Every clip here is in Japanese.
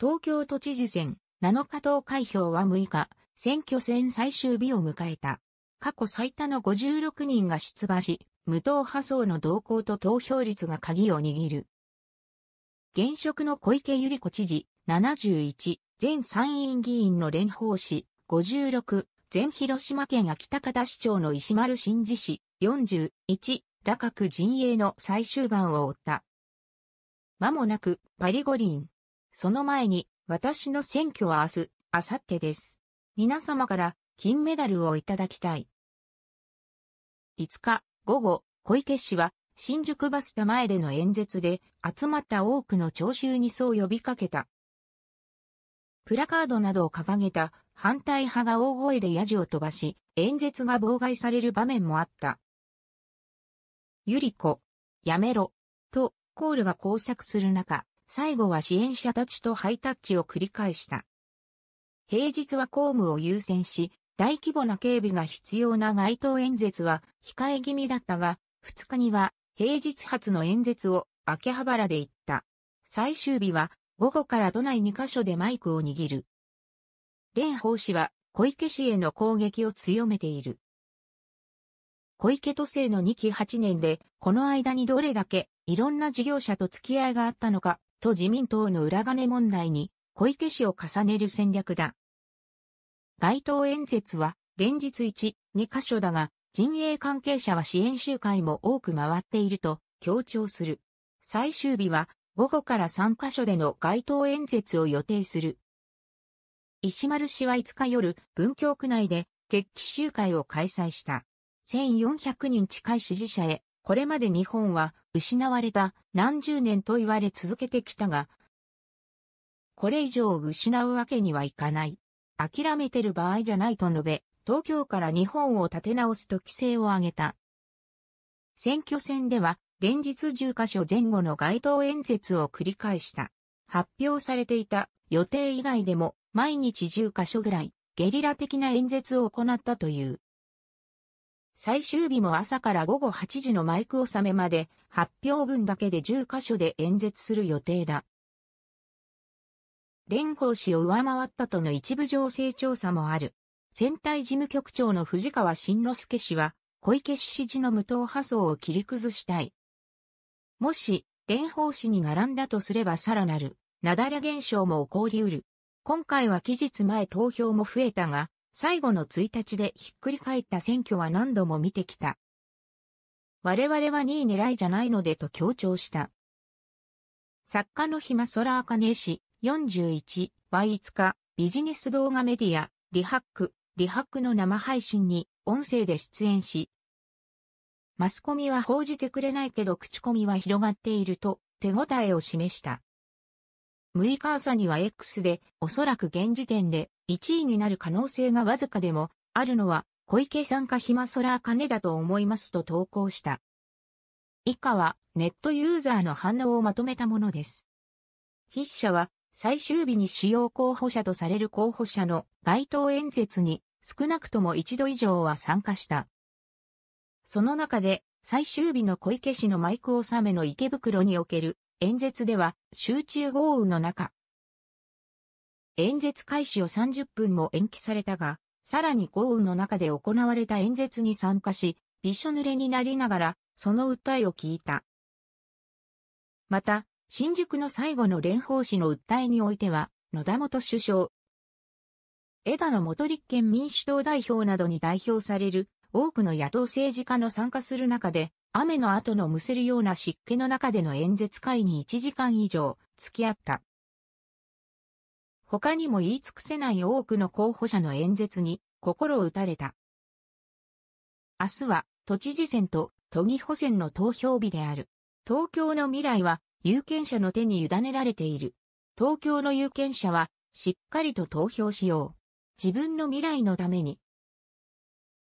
東京都知事選7日投開票は6日、選挙戦最終日を迎えた。過去最多の56人が出馬し、無党派層の動向と投票率が鍵を握る。現職の小池百合子知事71、前参院議員の蓮舫氏56、前広島県秋田方市長の石丸真二氏41、ら各陣営の最終盤を追った。間もなく、パリ五輪。その前に、私の選挙は明日、明後日です。皆様から金メダルをいただきたい。5日午後、小池氏は新宿バスタ前での演説で集まった多くの聴衆にそう呼びかけた。プラカードなどを掲げた反対派が大声でヤジを飛ばし、演説が妨害される場面もあった。ゆり子、やめろ、とコールが交錯する中、最後は支援者たちとハイタッチを繰り返した。平日は公務を優先し、大規模な警備が必要な街頭演説は控え気味だったが、2日には平日初の演説を秋葉原で行った。最終日は午後から都内2カ所でマイクを握る。蓮舫氏は小池氏への攻撃を強めている。小池都政の2期8年で、この間にどれだけいろんな事業者と付き合いがあったのか、と自民党の裏金問題に小池氏を重ねる戦略だ。街頭演説は連日1、2カ所だが、陣営関係者は支援集会も多く回っていると強調する。最終日は午後から3カ所での街頭演説を予定する。石丸氏は5日夜、文京区内で決起集会を開催した。1400人近い支持者へ、これまで日本は失われた何十年と言われ続けてきたが、これ以上失うわけにはいかない。諦めてる場合じゃないと述べ、東京から日本を立て直すと規制を挙げた。選挙戦では、連日10カ所前後の街頭演説を繰り返した。発表されていた予定以外でも毎日10カ所ぐらいゲリラ的な演説を行ったという。最終日も朝から午後8時のマイク納めまで発表分だけで10カ所で演説する予定だ。連合氏を上回ったとの一部情勢調査もある。選対事務局長の藤川慎之介氏は、小池氏支持の無党派層を切り崩したい。もし、連邦氏に並んだとすればさらなる、なだれ現象も起こりうる。今回は期日前投票も増えたが、最後の1日でひっくり返った選挙は何度も見てきた。我々は2位狙いじゃないのでと強調した。作家の暇空茜氏41は5日、ビジネス動画メディア、リハック、リハックの生配信に音声で出演し、マスコミは報じてくれないけど口コミは広がっていると手応えを示した。6日朝には X でおそらく現時点で1位になる可能性がわずかでも、あるのは、小池さんか暇空金だと思いますと投稿した。以下は、ネットユーザーの反応をまとめたものです。筆者は、最終日に主要候補者とされる候補者の街頭演説に少なくとも一度以上は参加した。その中で、最終日の小池氏のマイク納めの池袋における演説では、集中豪雨の中、演説開始を30分も延期されたが、さらに豪雨の中で行われた演説に参加し、びしょ濡れになりながら、その訴えを聞いた。また、新宿の最後の連邦市の訴えにおいては、野田元首相、枝野元立憲民主党代表などに代表される多くの野党政治家の参加する中で、雨の後のむせるような湿気の中での演説会に1時間以上付き合った。他にも言い尽くせない多くの候補者の演説に心を打たれた。明日は都知事選と都議補選の投票日である。東京の未来は有権者の手に委ねられている。東京の有権者はしっかりと投票しよう。自分の未来のために。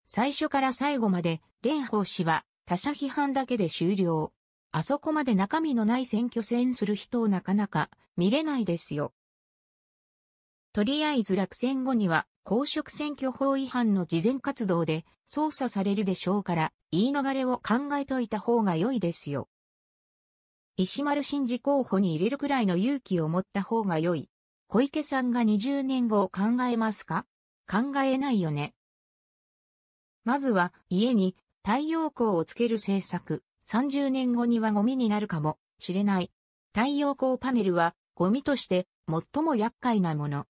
最初から最後まで蓮舫氏は他者批判だけで終了。あそこまで中身のない選挙戦する人をなかなか見れないですよ。とりあえず落選後には公職選挙法違反の事前活動で捜査されるでしょうから言い逃れを考えといた方が良いですよ。石丸真二候補に入れるくらいの勇気を持った方が良い。小池さんが20年後を考えますか？考えないよね。まずは家に太陽光をつける政策。30年後にはゴミになるかもしれない。太陽光パネルはゴミとして最も厄介なもの。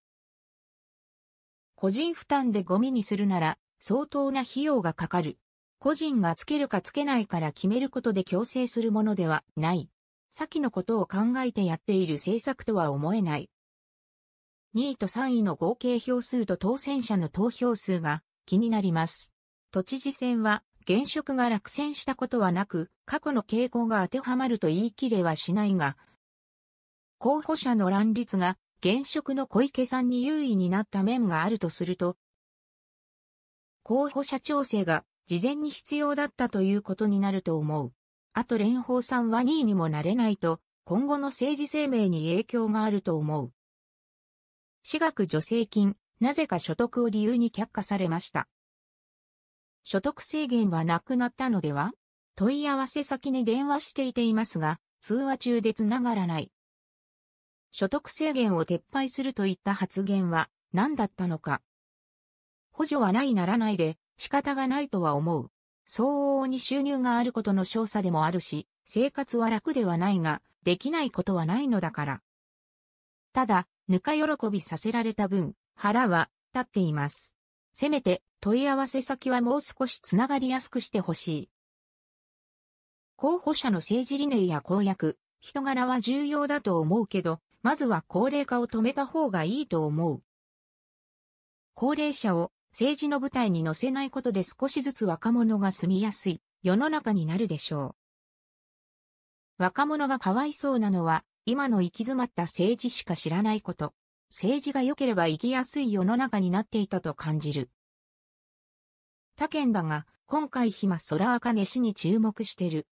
個人負担でゴミにするなら相当な費用がかかる。個人がつけるかつけないから決めることで強制するものではない。先のことを考えてやっている政策とは思えない。2位と3位の合計票数と当選者の投票数が気になります。都知事選は現職が落選したことはなく、過去の傾向が当てはまると言い切れはしないが、候補者の乱立が現職の小池さんに優位になった面があるとすると、候補者調整が事前に必要だったということになると思う。あと蓮舫さんは2位にもなれないと、今後の政治生命に影響があると思う。私学助成金、なぜか所得を理由に却下されました。所得制限はなくなったのでは？問い合わせ先に電話していていますが、通話中で繋がらない。所得制限を撤廃するといった発言は何だったのか？補助はないならないで仕方がないとは思う。相応に収入があることの少佐でもあるし、生活は楽ではないが、できないことはないのだから。ただ、ぬか喜びさせられた分、腹は立っています。せめて問い合わせ先はもう少しつながりやすくしてほしい。候補者の政治理念や公約、人柄は重要だと思うけど、まずは高齢化を止めた方がいいと思う。高齢者を政治の舞台に乗せないことで少しずつ若者が住みやすい世の中になるでしょう。若者がかわいそうなのは今の行き詰まった政治しか知らないこと。政治が良ければ生きやすい世の中になっていたと感じる。他県だが、今回暇空茜氏に注目してる。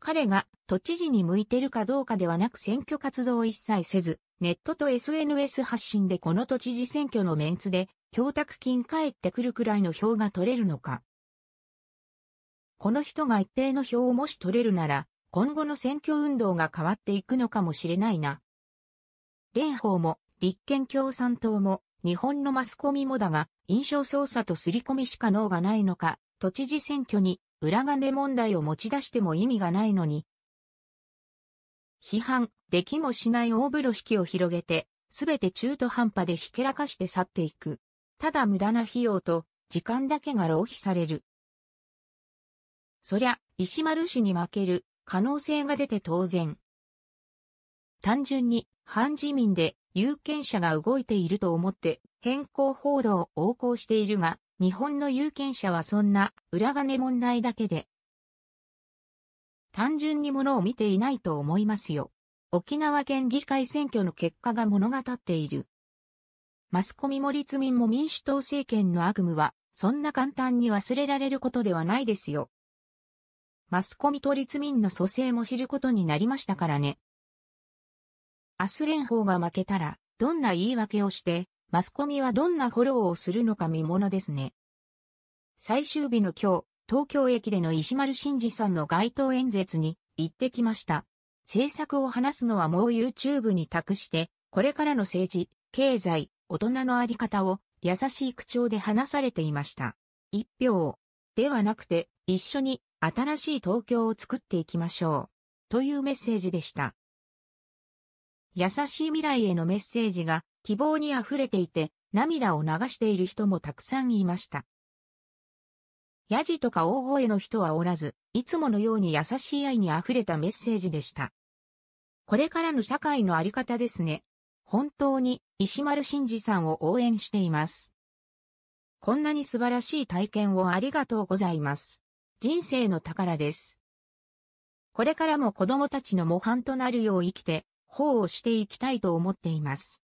彼が都知事に向いてるかどうかではなく選挙活動を一切せず、ネットと SNS 発信でこの都知事選挙のメンツで、供託金返ってくるくらいの票が取れるのか。この人が一定の票をもし取れるなら、今後の選挙運動が変わっていくのかもしれないな。蓮舫も立憲共産党も日本のマスコミもだが印象操作と刷り込みしか脳がないのか、都知事選挙に裏金問題を持ち出しても意味がないのに。批判、できもしない大風呂敷を広げて、すべて中途半端でひけらかして去っていく。ただ無駄な費用と時間だけが浪費される。そりゃ、石丸氏に負ける可能性が出て当然。単純に反自民で有権者が動いていると思って変更報道を横行しているが、日本の有権者はそんな裏金問題だけで単純にものを見ていないと思いますよ。沖縄県議会選挙の結果が物語っている。マスコミも立民も民主党政権の悪夢は、そんな簡単に忘れられることではないですよ。マスコミと立民の蘇生も知ることになりましたからね。アス連邦が負けたら、どんな言い訳をして、マスコミはどんなフォローをするのか見ものですね。最終日の今日、東京駅での石丸慎二さんの街頭演説に行ってきました。政策を話すのはもう YouTube に託して、これからの政治、経済、大人のあり方を優しい口調で話されていました。一票ではなくて、一緒に新しい東京を作っていきましょう。というメッセージでした。優しい未来へのメッセージが希望に溢れていて、涙を流している人もたくさんいました。ヤジとか大声の人はおらず、いつものように優しい愛に溢れたメッセージでした。これからの社会のあり方ですね。本当に石丸慎二さんを応援しています。こんなに素晴らしい体験をありがとうございます。人生の宝です。これからも子供たちの模範となるよう生きて、保護していきたいと思っています。